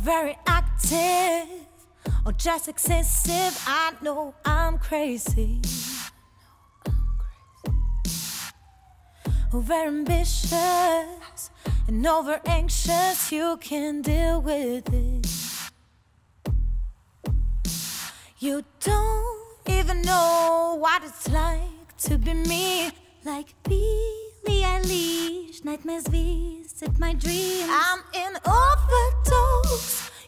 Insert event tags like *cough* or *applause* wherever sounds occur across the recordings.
very active or just excessive. I know I'm crazy. Over ambitious and over anxious, you can deal with it. You don't even know what it's like to be me, like Billie Eilish. Nightmares visit my dreams. I'm in overdose.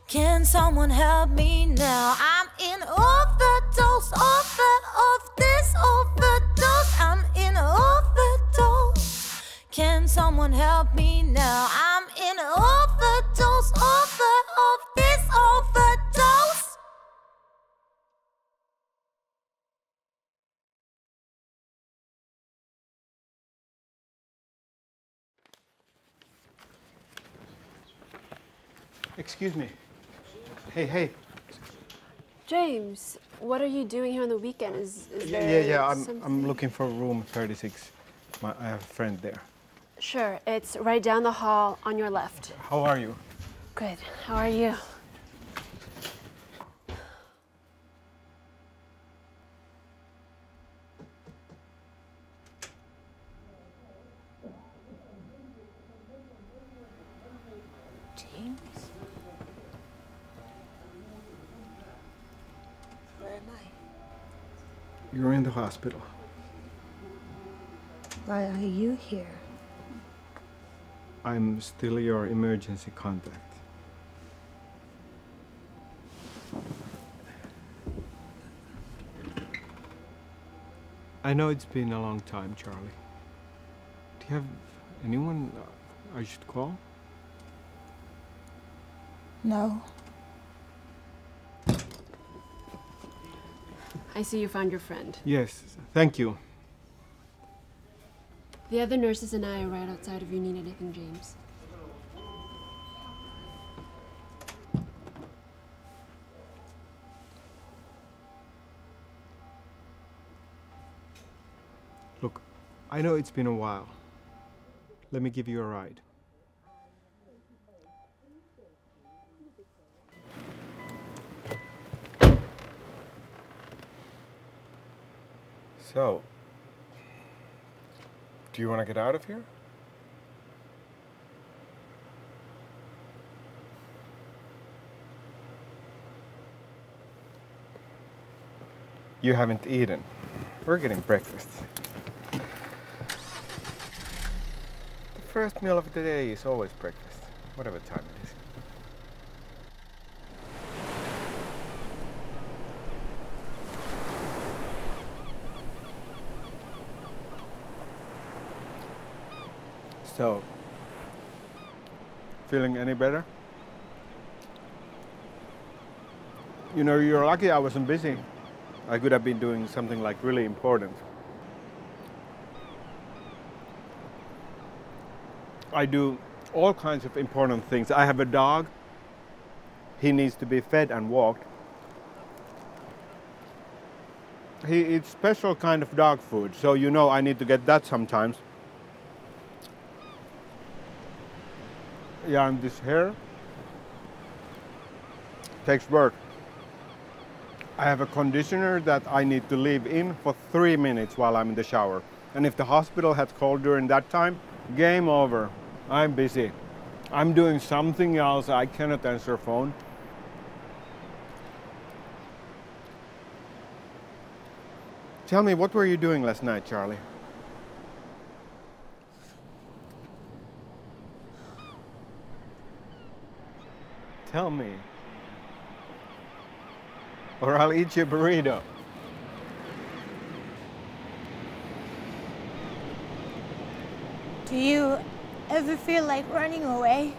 Can someone help me now? I'm in overdose, over of this overdose. I'm in overdose. Can someone help me now? I'm Excuse me. Hey, hey. James, what are you doing here on the weekend? Is, is Yeah, there yeah, yeah. I'm, something? I'm looking for room 36. My, I have a friend there. Sure, it's right down the hall on your left. How are you? Good. How are you? James? Where am I? You're in the hospital. Why are you here? I'm still your emergency contact. I know it's been a long time, Charli. Do you have anyone I should call? No. I see you found your friend. Yes, thank you. The other nurses and I are right outside if you need anything, James. Look, I know it's been a while. Let me give you a ride. So, do you want to get out of here? You haven't eaten. We're getting breakfast. The first meal of the day is always breakfast, whatever time it is. So, feeling any better? You know, you're lucky I wasn't busy. I could have been doing something like really important. I do all kinds of important things. I have a dog. He needs to be fed and walked. He eats special kind of dog food, so you know I need to get that sometimes. Yeah, and this hair takes work. I have a conditioner that I need to leave in for three minutes while I'm in the shower. And if the hospital had called during that time, game over. I'm busy. I'm doing something else. I cannot answer phone. Tell me, what were you doing last night, Charli? Tell me. Or I'll eat your burrito. Do you ever feel like running away?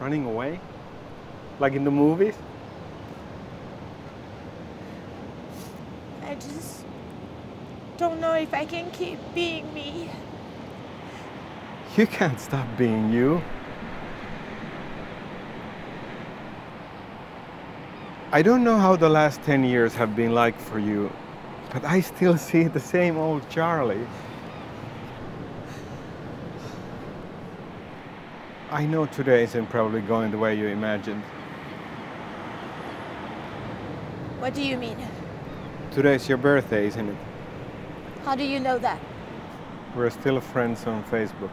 Running away? Like in the movies? I just don't know if I can keep being me. You can't stop being you. I don't know how the last 10 years have been like for you, but I still *laughs* see the same old Charli. I know today isn't probably going the way you imagined. What do you mean? Today's your birthday, isn't it? How do you know that? We're still friends on Facebook.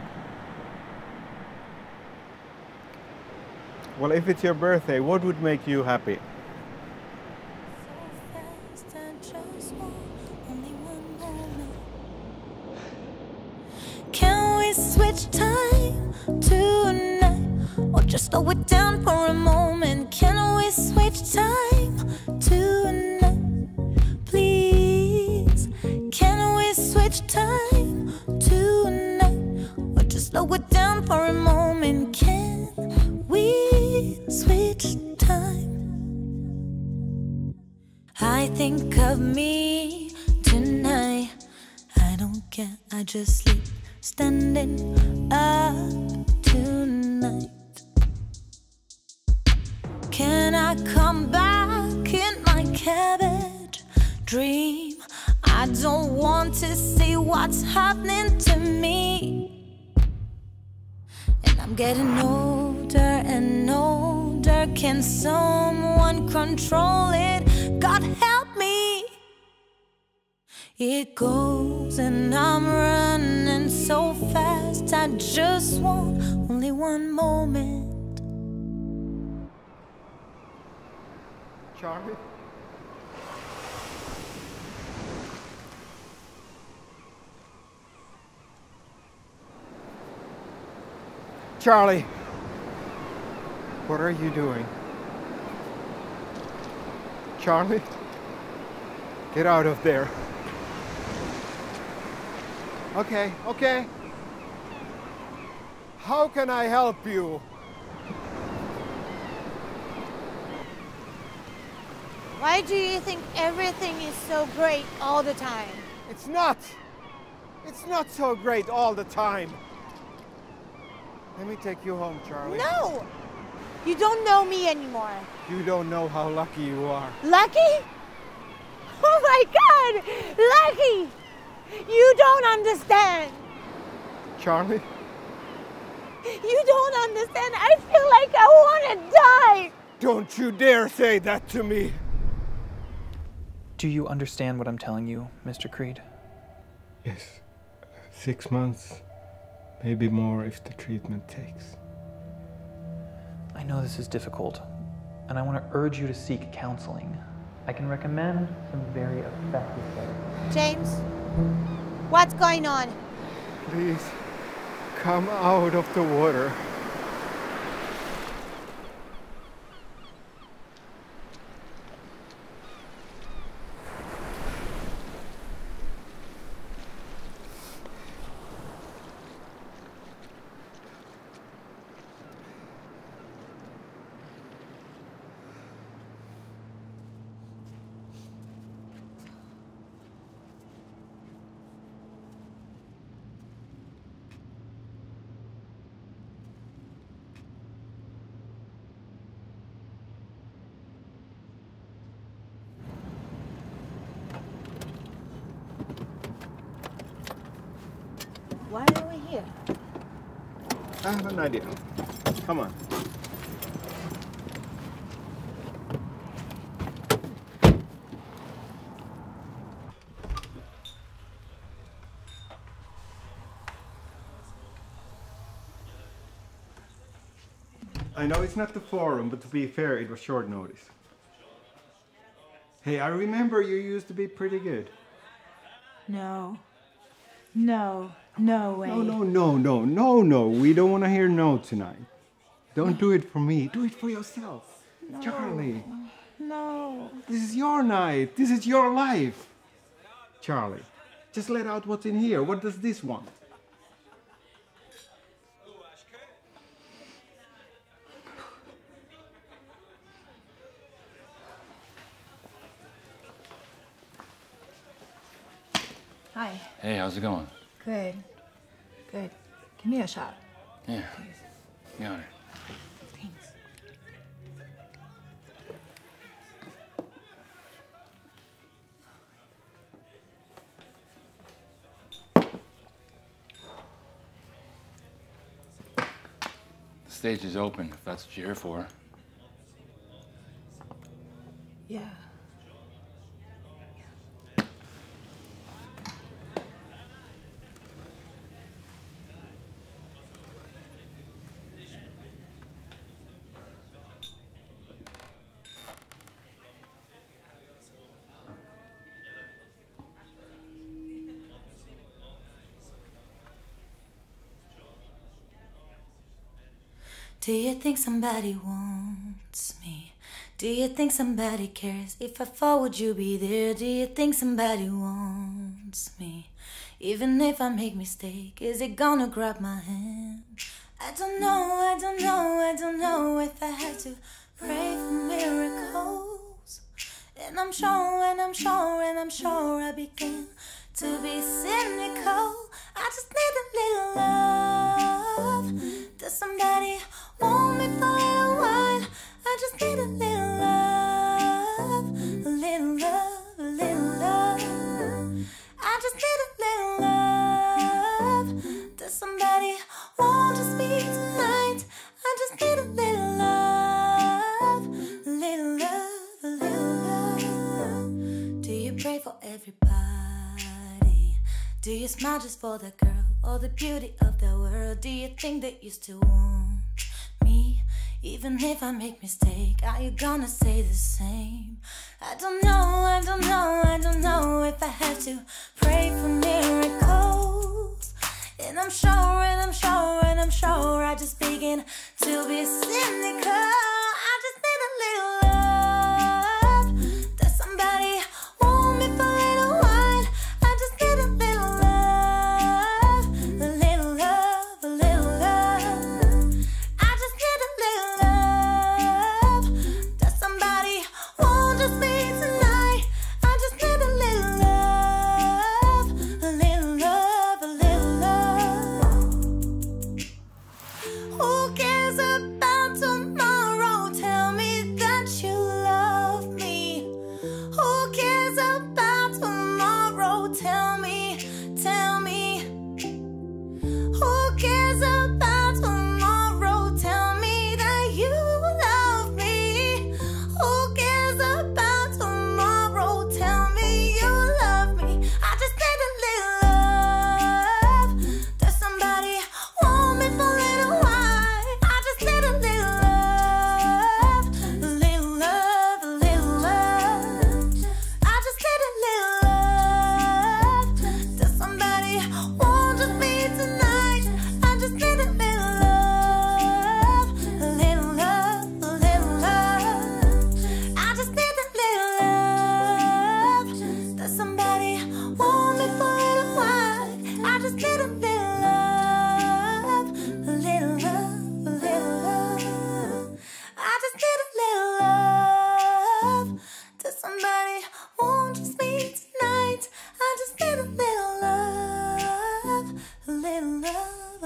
Well, if it's your birthday, what would make you happy? Can we switch time? I think of me tonight. I don't care, I just sleep standing up tonight. Can I come back in my cabbage dream? I don't want to see what's happening to me. I'm getting older and older. Can someone control it? God help me. It goes and I'm running so fast. I just want only one moment. Charli? Charli! What are you doing? Charli? Get out of there. Okay, okay. How can I help you? Why do you think everything is so great all the time? It's not. It's not so great all the time. Let me take you home, Charli. No! You don't know me anymore. You don't know how lucky you are. Lucky? Oh my god! Lucky! You don't understand. Charli? You don't understand. I feel like I want to die. Don't you dare say that to me. Do you understand what I'm telling you, Mr. Creed? Yes. Six months, maybe more if the treatment takes. I know this is difficult, and I want to urge you to seek counseling. I can recommend some very effective therapy. James, what's going on? Please, come out of the water. Why are we here? I have an idea. Come on. I know it's not the forum, but to be fair, it was short notice. Hey, I remember you used to be pretty good. No. No. No way. No, no, no, no, no, no. We don't want to hear no tonight. Don't do it for me. Do it for yourself. Charli, No. this is your night. This is your life. Charli, just let out what's in here. What does this want? Hi. Hey, how's it going? Good. Good. Give me a shot. Yeah. Got it. Thanks. The stage is open, if that's what you're here for. Yeah. Do you think somebody wants me? Do you think somebody cares? If I fall, would you be there? Do you think somebody wants me? Even if I make mistake, is it gonna grab my hand? I don't know, I don't know, I don't know if I have to pray for miracles. And I'm sure, and I'm sure, and I'm sure I begin to be cynical. I just need a little love. Does somebody need a little love, a little love, a little love. I just need a little love. Does somebody want to speak tonight? I just need a little love, a little love, a little love. Do you pray for everybody? Do you smile just for the girl or the beauty of the world? Do you think that you still want? Even if I make mistake, are you gonna say the same? I don't know, I don't know, I don't know if I have to pray for miracles. And I'm sure, and I'm sure, and I'm sure I just begin to be cynical.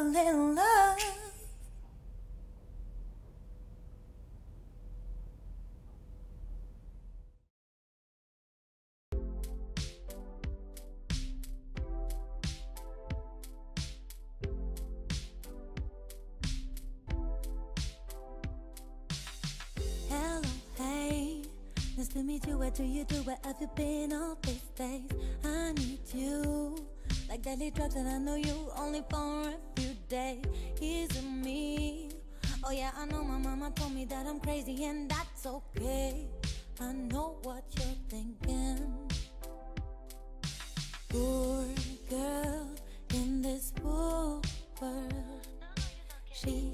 A little love. Hello, hey. Nice to meet you. Where do you do? Where have you been all these days? I need you. Like daily drugs, and I know you only for a few days. Easy me. Oh, yeah, I know my mama told me that I'm crazy, and that's okay. I know what you're thinking. Good girl in this world. She